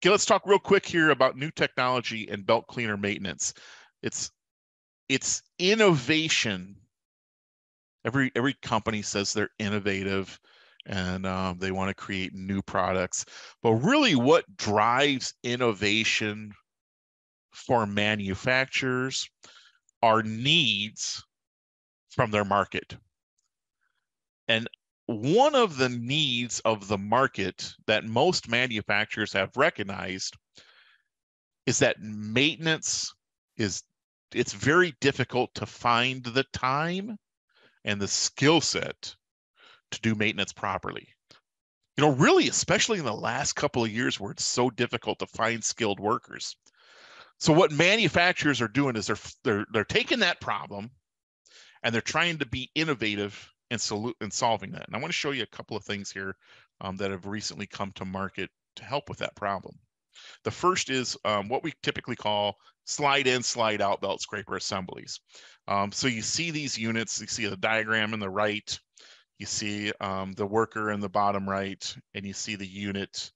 Okay, let's talk real quick here about new technology and belt cleaner maintenance. It's it's innovation. Every every company says they're innovative and um, they want to create new products, but really, what drives innovation for manufacturers are needs from their market. And one of the needs of the market that most manufacturers have recognized is that maintenance is it's very difficult to find the time and the skill set to do maintenance properly. You know really especially in the last couple of years where it's so difficult to find skilled workers. So what manufacturers are doing is they're they're they're taking that problem and they're trying to be innovative and salute and solving that. And I want to show you a couple of things here um, that have recently come to market to help with that problem. The first is um, what we typically call slide in, slide out belt scraper assemblies. Um, so you see these units, you see the diagram in the right, you see um, the worker in the bottom right, and you see the unit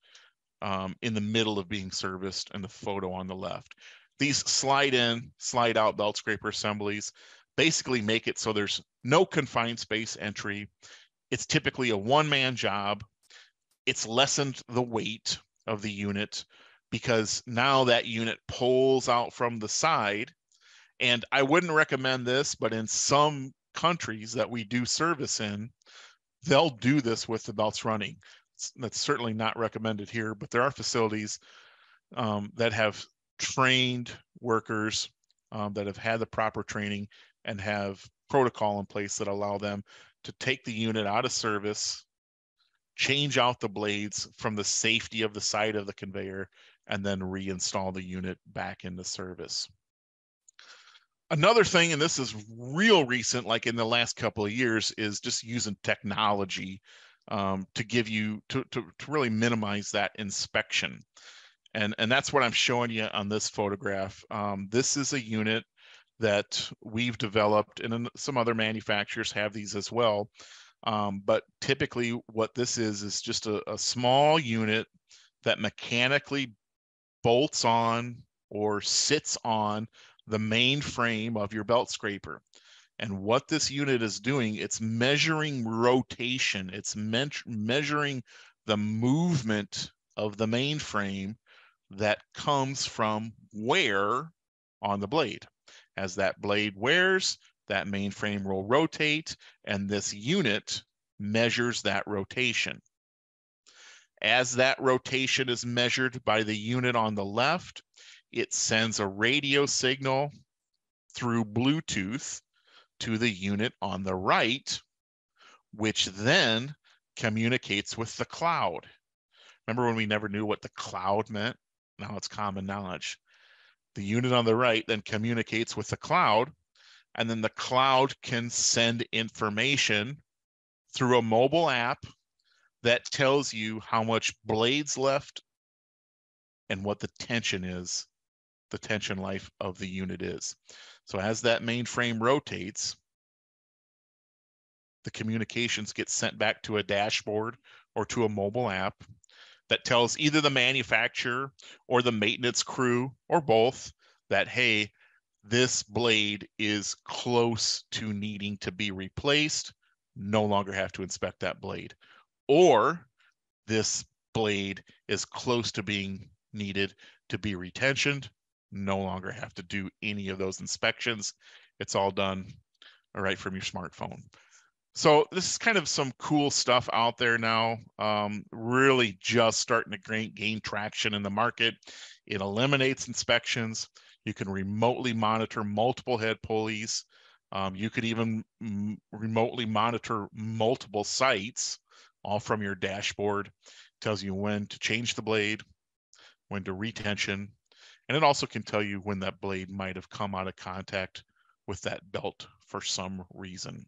um, in the middle of being serviced and the photo on the left. These slide in, slide out belt scraper assemblies basically make it so there's no confined space entry. It's typically a one man job. It's lessened the weight of the unit because now that unit pulls out from the side. And I wouldn't recommend this, but in some countries that we do service in, they'll do this with the belts running. That's certainly not recommended here, but there are facilities um, that have trained workers um, that have had the proper training and have protocol in place that allow them to take the unit out of service, change out the blades from the safety of the side of the conveyor, and then reinstall the unit back into service. Another thing, and this is real recent, like in the last couple of years, is just using technology um, to give you to, to, to really minimize that inspection. And, and that's what I'm showing you on this photograph. Um, this is a unit that we've developed, and some other manufacturers have these as well. Um, but typically, what this is is just a, a small unit that mechanically bolts on or sits on the main frame of your belt scraper. And what this unit is doing, it's measuring rotation, it's me measuring the movement of the main frame that comes from wear on the blade. As that blade wears, that mainframe will rotate, and this unit measures that rotation. As that rotation is measured by the unit on the left, it sends a radio signal through Bluetooth to the unit on the right, which then communicates with the cloud. Remember when we never knew what the cloud meant? Now it's common knowledge. The unit on the right then communicates with the cloud, and then the cloud can send information through a mobile app that tells you how much blades left and what the tension is, the tension life of the unit is. So as that mainframe rotates, the communications get sent back to a dashboard or to a mobile app that tells either the manufacturer or the maintenance crew or both that, hey, this blade is close to needing to be replaced, no longer have to inspect that blade. Or this blade is close to being needed to be retensioned, no longer have to do any of those inspections. It's all done all right from your smartphone. So this is kind of some cool stuff out there now. Um, really just starting to gain, gain traction in the market. It eliminates inspections. You can remotely monitor multiple head pulleys. Um, you could even m- remotely monitor multiple sites, all from your dashboard. It tells you when to change the blade, when to retension, and it also can tell you when that blade might have come out of contact with that belt for some reason.